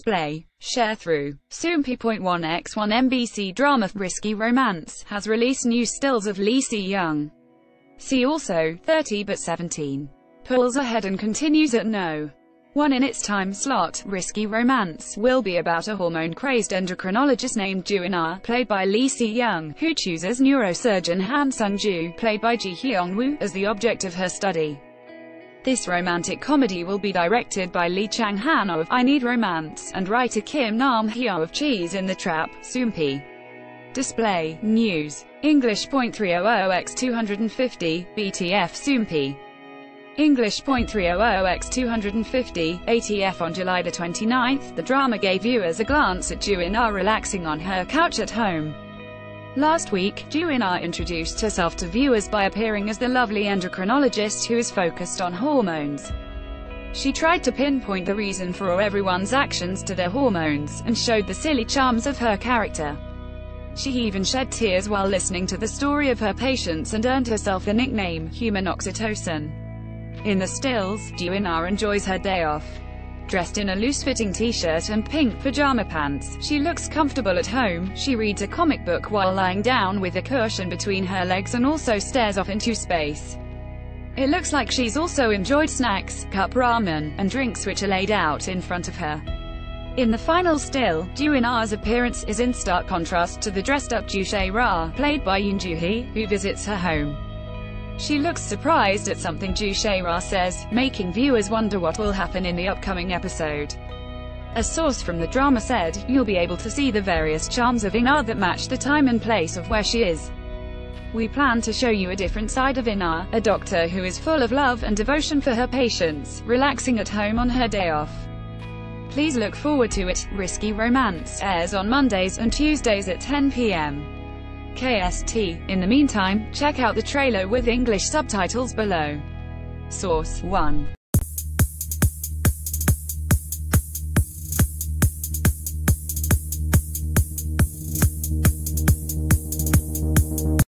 display, Sharethrough. Soompi.1x1 MBC drama Risky Romance has released new stills of Lee Si-young. See also, 30 but 17. Pulls ahead and continues at no. One in its time slot, Risky Romance, will be about a hormone-crazed endocrinologist named Ju In-ah, played by Lee Si-young, who chooses neurosurgeon Han Sung-ju, played by Ji Hyun-woo, as the object of her study. This romantic comedy will be directed by Lee Chang-han of I Need Romance, and writer Kim Nam-hyo of Cheese in the Trap, Soompi. Display, News. English .300x250, BTF Soompi. English .300x250, ATF On July 29, the drama gave viewers a glance at Ju In-ah relaxing on her couch at home. Last week, Ju In-ah introduced herself to viewers by appearing as the lovely endocrinologist who is focused on hormones. She tried to pinpoint the reason for everyone's actions to their hormones, and showed the silly charms of her character. She even shed tears while listening to the story of her patients and earned herself the nickname, Human Oxytocin. In the stills, Ju In-ah enjoys her day off. Dressed in a loose-fitting t-shirt and pink pajama pants, she looks comfortable at home, she reads a comic book while lying down with a cushion between her legs and also stares off into space. It looks like she's also enjoyed snacks, cup ramen, and drinks which are laid out in front of her. In the final still, Ju In-ah's appearance is in stark contrast to the dressed-up Ju Se-ra, played by Yoon Joo-hee, who visits her home. She looks surprised at something Ju Se-ra says, making viewers wonder what will happen in the upcoming episode. A source from the drama said, you'll be able to see the various charms of In-ah that match the time and place of where she is. We plan to show you a different side of In-ah, a doctor who is full of love and devotion for her patients, relaxing at home on her day off. Please look forward to it. Risky Romance airs on Mondays and Tuesdays at 10 p.m. KST. In the meantime, check out the trailer with English subtitles below. Source 1.